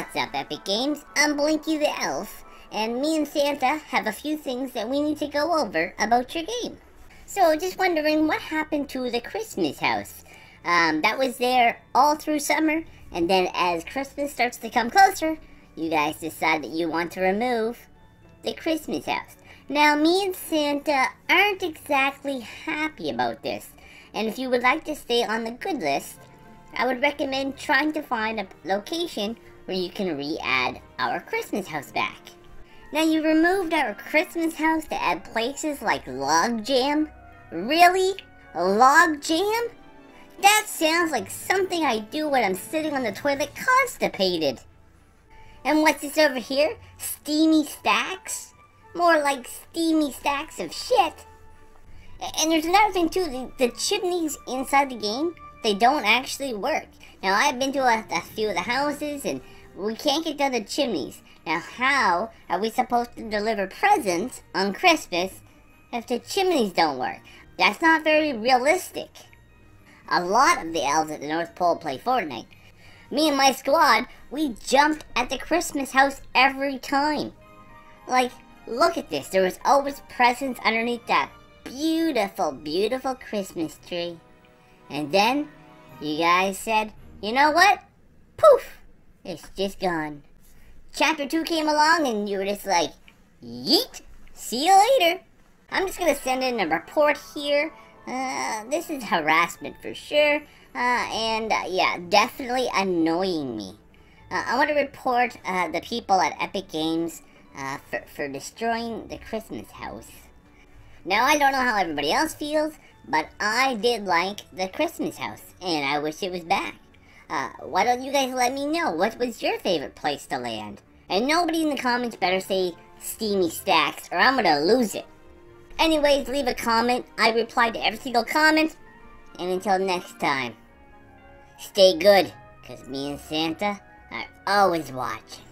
What's up, Epic Games? I'm Blinky the Elf, and me and Santa have a few things that we need to go over about your game. So, just wondering what happened to the Christmas house. Um, that was there all through summer, and then as Christmas starts to come closer, you guys decide that you want to remove the Christmas house. Now, me and Santa aren't exactly happy about this, and if you would like to stay on the good list, I would recommend trying to find a location where you can re-add our Christmas house back. Now you removed our Christmas house to add places like Log Jam? Really? Log Jam? That sounds like something I do when I'm sitting on the toilet constipated. And what's this over here? Steamy stacks? More like steamy stacks of shit. And there's another thing too, the, the chimneys inside the game, they don't actually work. Now I've been to a, a few of the houses and we can't get down the chimneys. Now how are we supposed to deliver presents on Christmas if the chimneys don't work? That's not very realistic. A lot of the elves at the North Pole play Fortnite. Me and my squad, we jumped at the Christmas house every time. Like, look at this. There was always presents underneath that beautiful, beautiful Christmas tree. And then, you guys said, you know what? It's just gone. Chapter 2 came along and you were just like, yeet! See you later! I'm just gonna send in a report here. Uh, this is harassment for sure. Uh, and uh, yeah, definitely annoying me. Uh, I want to report uh, the people at Epic Games uh, for, for destroying the Christmas house. Now, I don't know how everybody else feels, but I did like the Christmas house, and I wish it was back. Uh, why don't you guys let me know what was your favorite place to land? And nobody in the comments better say steamy stacks, or I'm gonna lose it. Anyways, leave a comment. I reply to every single comment. And until next time, stay good, because me and Santa are always watching.